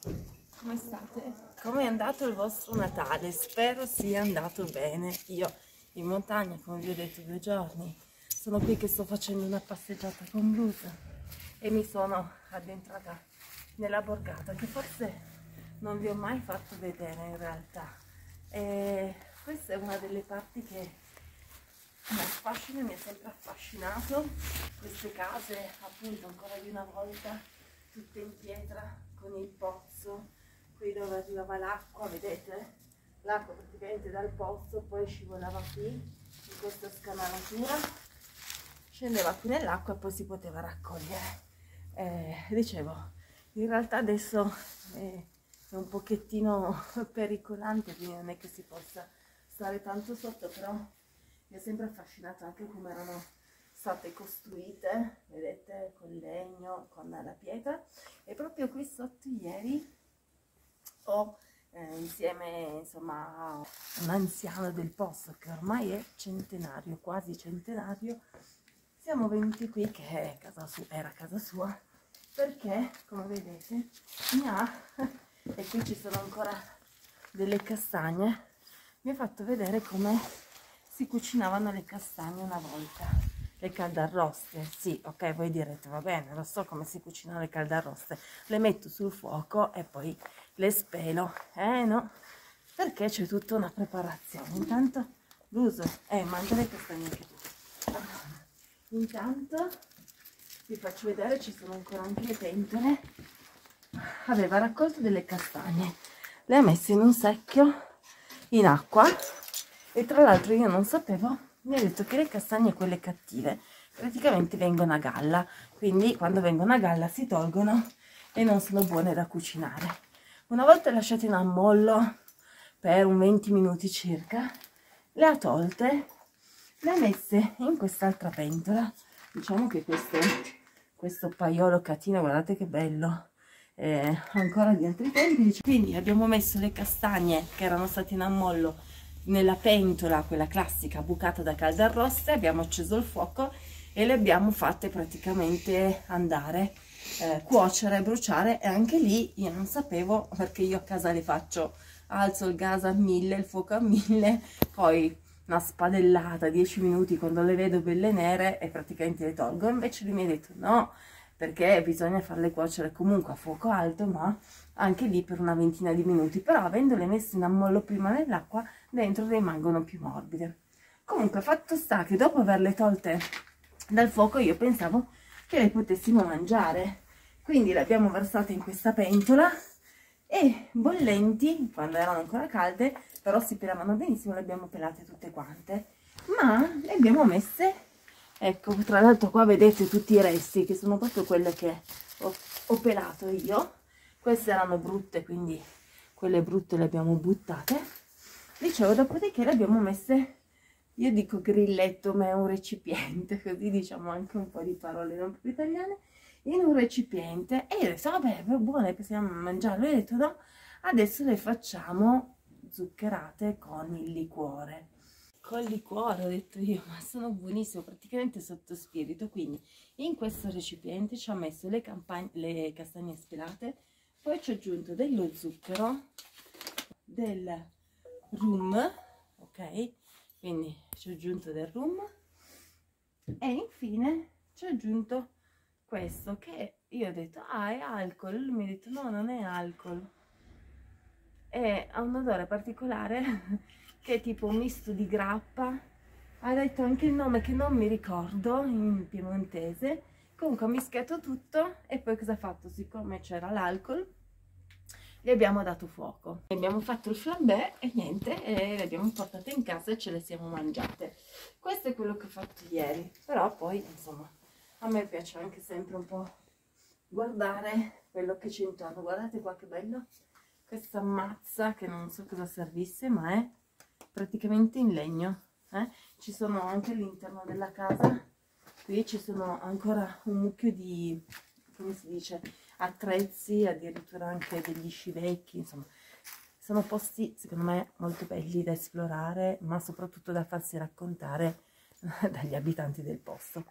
come state? Come è andato il vostro Natale? Spero sia andato bene. Io in montagna, come vi ho detto due giorni, sono qui che sto facendo una passeggiata con blues e mi sono addentrata nella borgata che forse non vi ho mai fatto vedere in realtà. E questa è una delle parti che mi affascina, mi ha sempre affascinato. Queste case appunto ancora di una volta tutte in pietra con il pozzo qui dove arrivava l'acqua vedete? L'acqua praticamente dal pozzo poi scivolava qui in questa scanalatura scendeva qui nell'acqua e poi si poteva raccogliere. Eh, dicevo in realtà adesso è, è un pochettino pericolante quindi non è che si possa stare tanto sotto però mi ha sempre affascinato anche come erano state costruite, vedete, con legno, con la pietra. E proprio qui sotto ieri ho eh, insieme insomma a un anziano del posto che ormai è centenario, quasi centenario, siamo venuti qui che casa sua, era casa sua perché come vedete mi ha e qui ci sono ancora delle castagne mi ha fatto vedere come si cucinavano le castagne una volta le caldarroste sì ok voi direte va bene lo so come si cucinano le caldarroste le metto sul fuoco e poi le spelo eh no? Perché c'è tutta una preparazione. Intanto l'uso eh mangia le castagne anche tu. Intanto vi faccio vedere ci sono ancora anche le pentole. Aveva raccolto delle castagne le ha messe in un secchio in acqua e tra l'altro io non sapevo mi ha detto che le castagne, quelle cattive, praticamente vengono a galla, quindi quando vengono a galla si tolgono e non sono buone da cucinare. Una volta lasciate in ammollo per un 20 minuti circa, le ha tolte, le ha messe in quest'altra pentola. Diciamo che questo, questo paiolo catino, guardate che bello, eh, ancora di altri tempi. Quindi abbiamo messo le castagne che erano state in ammollo nella pentola, quella classica bucata da caldarroste, abbiamo acceso il fuoco e le abbiamo fatte praticamente andare, eh, cuocere, bruciare e anche lì io non sapevo perché io a casa le faccio, alzo il gas a mille, il fuoco a mille, poi una spadellata, 10 minuti quando le vedo belle nere e praticamente le tolgo, invece lui mi ha detto no, perché bisogna farle cuocere comunque a fuoco alto ma anche lì per una ventina di minuti. Però avendole messe in ammollo prima nell'acqua dentro rimangono più morbide. Comunque fatto sta che dopo averle tolte dal fuoco io pensavo che le potessimo mangiare. Quindi le abbiamo versate in questa pentola e bollenti quando erano ancora calde però si pelavano benissimo le abbiamo pelate tutte quante. Ma le abbiamo messe ecco tra l'altro qua vedete tutti i resti che sono proprio quelle che ho, ho pelato io. Queste erano brutte quindi quelle brutte le abbiamo buttate. Dicevo dopodiché le abbiamo messe io dico grilletto ma è un recipiente così diciamo anche un po' di parole non proprio italiane. In un recipiente e io ho detto vabbè buone possiamo mangiarle ho detto no adesso le facciamo zuccherate con il liquore. Col liquore ho detto io ma sono buonissimo praticamente sotto spirito. Quindi in questo recipiente ci ho messo le, le castagne spelate poi ci ho aggiunto dello zucchero del rum ok quindi ci ho aggiunto del rum. E infine ci ho aggiunto questo che io ho detto ah è alcol. Lui mi ha detto no non è alcol. E ha un odore particolare che è tipo un misto di grappa. Ha detto anche il nome che non mi ricordo in piemontese. Comunque ho mischiato tutto e poi cosa ha fatto? Siccome c'era l'alcol gli abbiamo dato fuoco. Abbiamo fatto il flambè e niente e le abbiamo portate in casa e ce le siamo mangiate. Questo è quello che ho fatto ieri però poi insomma a me piace anche sempre un po' guardare quello che c'è intorno. Guardate qua che bello questa mazza che non so cosa servisse ma è praticamente in legno eh? ci sono anche all'interno della casa qui ci sono ancora un mucchio di come si dice attrezzi addirittura anche degli scivecchi insomma. Sono posti secondo me molto belli da esplorare ma soprattutto da farsi raccontare dagli abitanti del posto.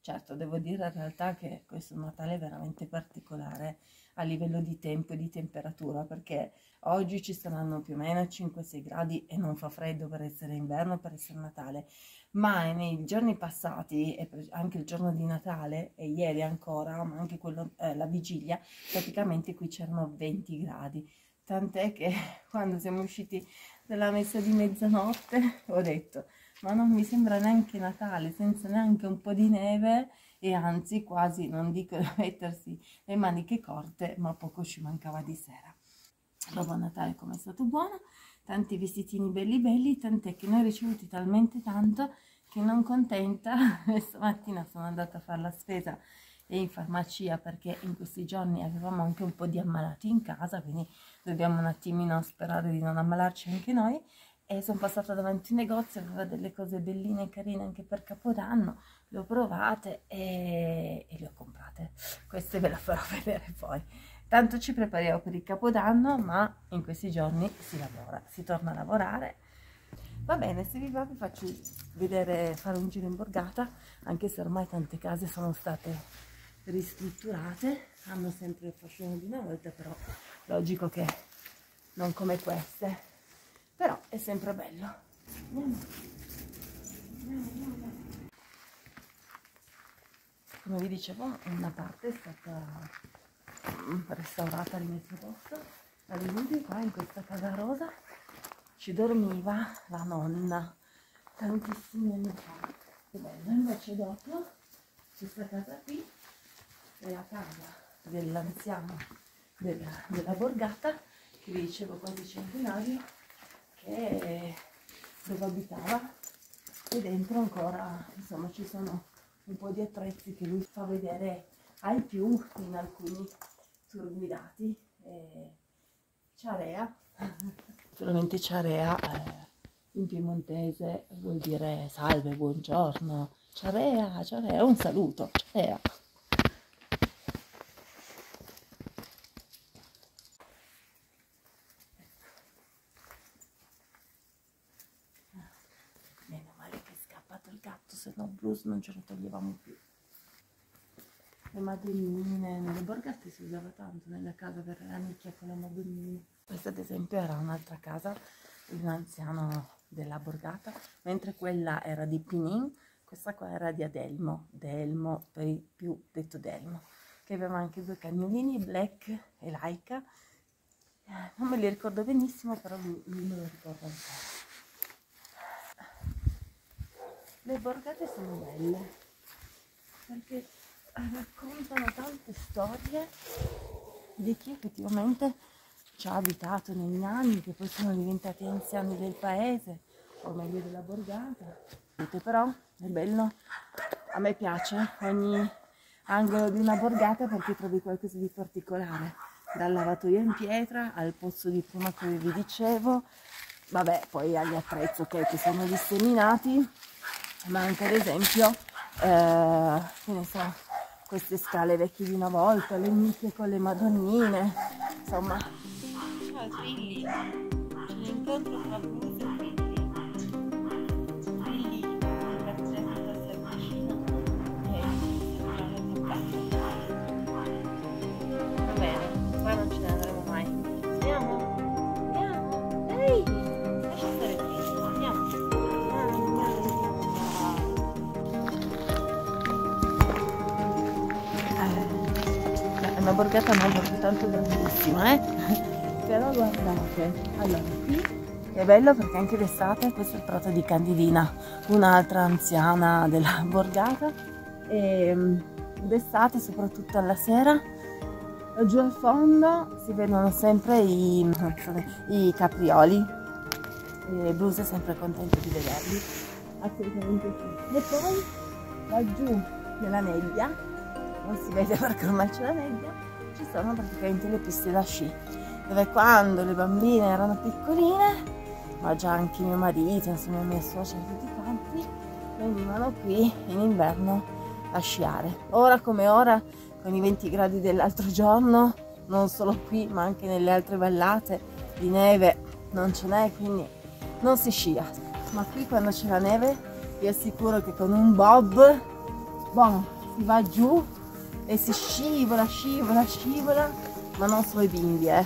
Certo, devo dire in realtà che questo Natale è veramente particolare a livello di tempo e di temperatura perché oggi ci saranno più o meno 5-6 gradi e non fa freddo per essere inverno, per essere Natale, ma nei giorni passati, e anche il giorno di Natale e ieri ancora, ma anche quello, eh, la vigilia, praticamente qui c'erano 20 gradi. Tant'è che quando siamo usciti dalla messa di mezzanotte ho detto ma non mi sembra neanche Natale senza neanche un po' di neve e anzi quasi non dico da mettersi le maniche corte ma poco ci mancava di sera. Dopo Natale come è stato buono, tanti vestitini belli belli, tant'è che ne ho ricevuti talmente tanto che non contenta, stamattina sono andata a fare la spesa in farmacia perché in questi giorni avevamo anche un po' di ammalati in casa, quindi dobbiamo un attimino sperare di non ammalarci anche noi e sono passata davanti a un negozio, aveva delle cose belline e carine anche per Capodanno, le ho provate e, e le ho comprate. Queste ve le farò vedere poi. Tanto ci prepariamo per il Capodanno, ma in questi giorni si lavora, si torna a lavorare. Va bene, se vi va vi faccio vedere, fare un giro in borgata, anche se ormai tante case sono state ristrutturate, hanno sempre il fascino di una volta, però logico che non come queste. Però è sempre bello. Come vi dicevo una parte è stata restaurata rimessa a posto all'inizio qua in questa casa rosa. Ci dormiva la nonna tantissimi anni fa. Che bello invece dopo questa casa qui è la casa dell'anziano della, della borgata che vi dicevo quasi centenario che dove abitava. E dentro ancora insomma ci sono un po' di attrezzi che lui fa vedere ai più in alcuni tour guidati e ciarea. Naturalmente ciarea eh, in piemontese vuol dire salve buongiorno. Ciarea ciarea un saluto ciarea. Se no blues non ce lo toglievamo più le madonnine nelle borgate si usava tanto nella casa per la nicchia con le madonnine questa ad esempio era un'altra casa di un anziano della borgata mentre quella era di Pinin questa qua era di Adelmo Delmo per i più detto Delmo che aveva anche due cagnolini Black e Laika. Eh, non me li ricordo benissimo però lui, me lo ricorda ancora le borgate sono belle perché raccontano tante storie di chi effettivamente ci ha abitato negli anni, che poi sono diventati anziani del paese, o meglio della borgata. Però è bello, a me piace ogni angolo di una borgata perché trovi qualcosa di particolare, dal lavatoio in pietra al pozzo di prima che vi dicevo, vabbè poi agli attrezzi okay, che sono disseminati. Ma anche ad esempio eh, che ne so, queste scale vecchie di una volta, le nicchie con le madonnine, insomma. Ciao Trilli, l'incontro tra una borgata non proprio tanto grandissima, eh? Però guardate, allora qui è bello perché anche d'estate, questo è il prato di Candidina, un'altra anziana della borgata, e mm, d'estate, soprattutto alla sera, giù al fondo si vedono sempre i, i caprioli, e Bruce è sempre contento di vederli, assolutamente sì. E poi laggiù nella nebbia non si vede perché ormai c'è la nebbia, ci sono praticamente le piste da sci, dove quando le bambine erano piccoline, ma già anche mio marito, insomma i miei suoceri tutti quanti, venivano qui in inverno a sciare. Ora come ora, con i 20 gradi dell'altro giorno, non solo qui ma anche nelle altre vallate di neve non ce n'è, quindi non si scia. Ma qui quando c'è la neve vi assicuro che con un bob, boh, si va giù e si scivola, scivola, scivola, ma non solo i bimbi, eh.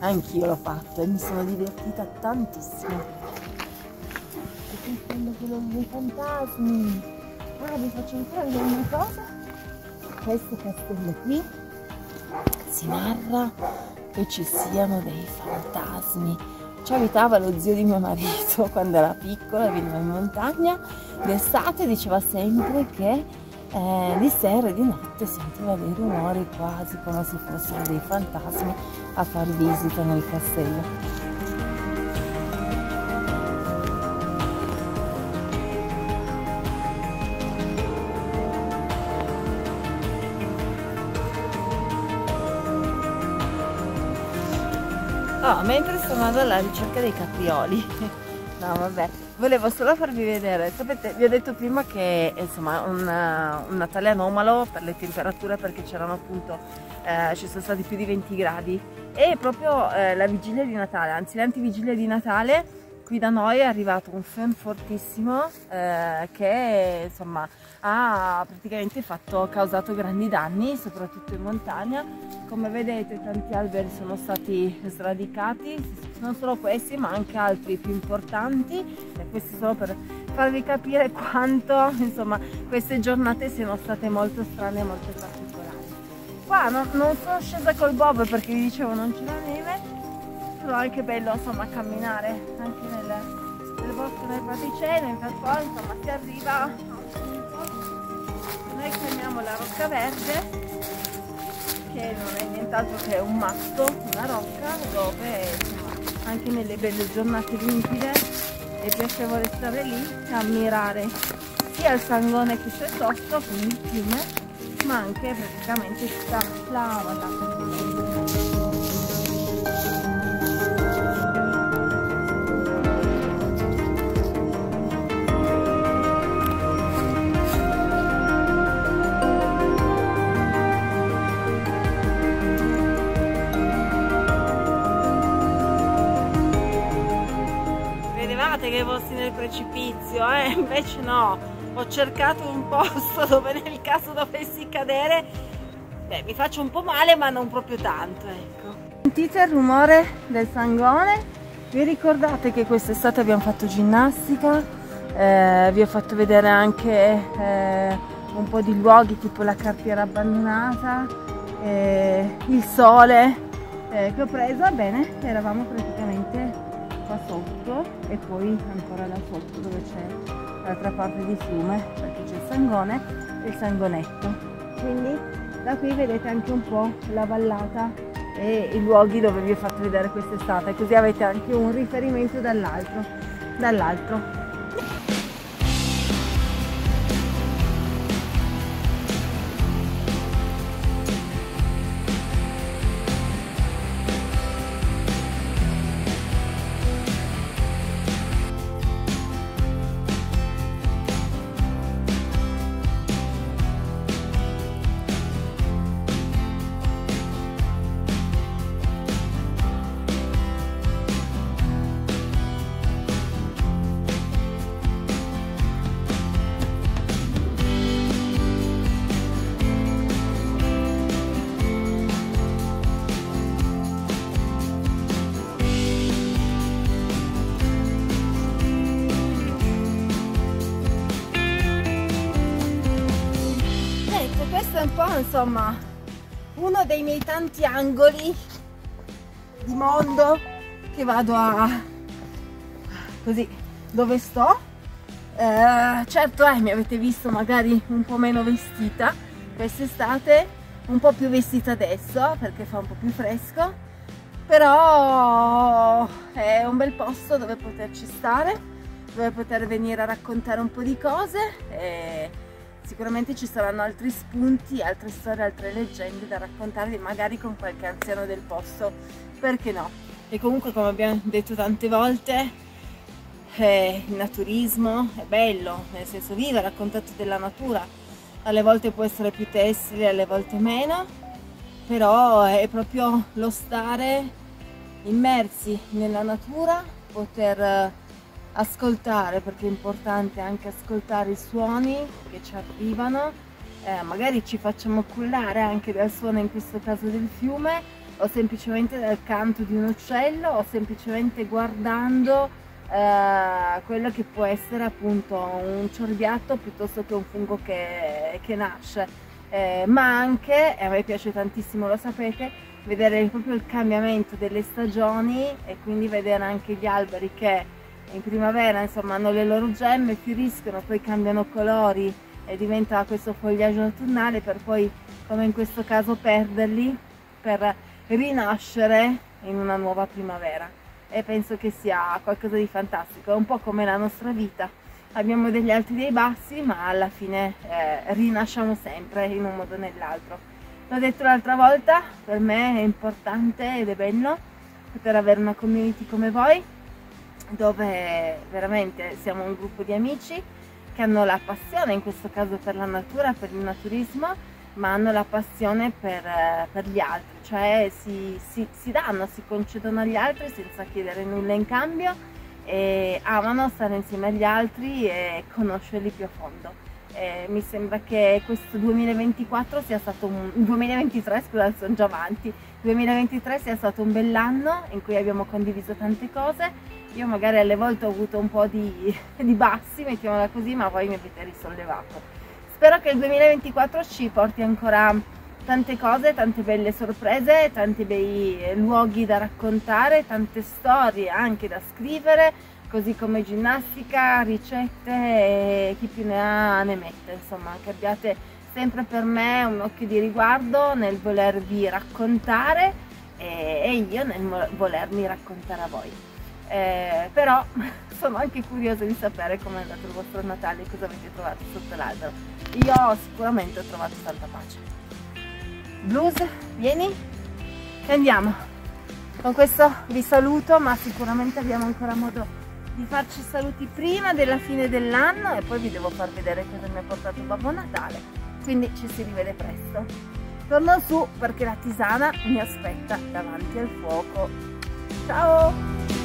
Anch'io l'ho fatto e mi sono divertita tantissimo. E quello, quello dei fantasmi. Ah, vi faccio ancora vedere una cosa. Questo castello qui si narra che ci siano dei fantasmi. Ci abitava lo zio di mio marito quando era piccola, veniva in montagna, d'estate diceva sempre che eh, di sera e di notte sentiva dei rumori quasi come se fossero dei fantasmi a far visita nel castello. Oh, mentre sto andando alla ricerca dei caprioli no vabbè volevo solo farvi vedere sapete vi ho detto prima che insomma un, un Natale anomalo per le temperature perché c'erano appunto eh, ci sono stati più di 20 gradi. E proprio eh, la vigilia di Natale anzi l'antivigilia di Natale qui da noi è arrivato un fan fortissimo eh, che insomma ha praticamente fatto, causato grandi danni soprattutto in montagna. Come vedete tanti alberi sono stati sradicati non solo questi ma anche altri più importanti. E questi solo per farvi capire quanto insomma queste giornate siano state molto strane e molto particolari. Qua no, non sono scesa col bob perché vi dicevo non c'è la neve però è anche bello insomma camminare anche nel, nel bosco del Patriciello per poi insomma si arriva noi chiamiamo la rocca verde che non è nient'altro che un matto, una rocca dove insomma, anche nelle belle giornate limpide è piacevole stare lì e ammirare sia il sangone che c'è sotto, quindi il fiume, ma anche praticamente tutta la vallata. Precipizio, eh? invece no, ho cercato un posto dove nel caso dovessi cadere, beh mi faccio un po' male ma non proprio tanto, ecco. Sentite il rumore del sangone? Vi ricordate che quest'estate abbiamo fatto ginnastica? Eh, vi ho fatto vedere anche eh, un po' di luoghi tipo la cartiera abbandonata, eh, il sole eh, che ho preso, bene, eravamo praticamente e poi ancora là sotto dove c'è l'altra parte di fiume perché c'è il sangone e il sangonetto. Quindi da qui vedete anche un po' la vallata e i luoghi dove vi ho fatto vedere quest'estate così avete anche un riferimento dall'altro dall'altro insomma uno dei miei tanti angoli di mondo che vado a così dove sto. Eh, certo eh, mi avete visto magari un po' meno vestita quest'estate un po' più vestita adesso perché fa un po' più fresco però è un bel posto dove poterci stare dove poter venire a raccontare un po' di cose e sicuramente ci saranno altri spunti, altre storie, altre leggende da raccontarvi magari con qualche anziano del posto, perché no? E comunque come abbiamo detto tante volte eh, il naturismo è bello, nel senso vivere a contatto della natura, alle volte può essere più tessile, alle volte meno, però è proprio lo stare immersi nella natura, poter ascoltare perché è importante anche ascoltare i suoni che ci arrivano. Eh, magari ci facciamo cullare anche dal suono in questo caso del fiume o semplicemente dal canto di un uccello o semplicemente guardando eh, quello che può essere appunto un ciorbiatto piuttosto che un fungo che, che nasce. Eh, ma anche, e a me piace tantissimo lo sapete, vedere proprio il cambiamento delle stagioni e quindi vedere anche gli alberi che in primavera insomma hanno le loro gemme, fioriscono, poi cambiano colori e diventa questo fogliaggio autunnale per poi come in questo caso perderli per rinascere in una nuova primavera. E penso che sia qualcosa di fantastico, è un po' come la nostra vita. Abbiamo degli alti e dei bassi ma alla fine eh, rinasciamo sempre in un modo o nell'altro. L'ho detto l'altra volta per me è importante ed è bello poter avere una community come voi dove veramente siamo un gruppo di amici che hanno la passione in questo caso per la natura, per il naturismo ma hanno la passione per, eh, per gli altri cioè si, si, si danno, si concedono agli altri senza chiedere nulla in cambio e amano stare insieme agli altri e conoscerli più a fondo. E mi sembra che questo 2024 sia stato un 2023, scusate, sono già avanti. 2023 sia stato un bell'anno in cui abbiamo condiviso tante cose. Io magari alle volte ho avuto un po' di, di bassi, mettiamola così, ma voi mi avete risollevato. Spero che il 2024 ci porti ancora tante cose, tante belle sorprese, tanti bei luoghi da raccontare, tante storie anche da scrivere, così come ginnastica, ricette e chi più ne ha ne mette, insomma che abbiate sempre per me un occhio di riguardo nel volervi raccontare e, e io nel volermi raccontare a voi. Eh, però sono anche curiosa di sapere come è andato il vostro Natale e cosa avete trovato sotto l'albero. Io sicuramente ho trovato tanta pace. Blues vieni? E andiamo. Con questo vi saluto ma sicuramente abbiamo ancora modo di farci saluti prima della fine dell'anno e poi vi devo far vedere cosa mi ha portato Babbo Natale. Quindi ci si rivede presto. Torno su perché la tisana mi aspetta davanti al fuoco. Ciao